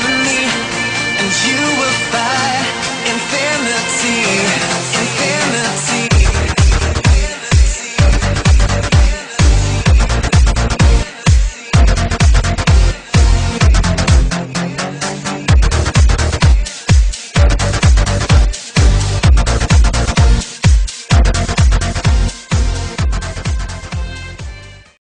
to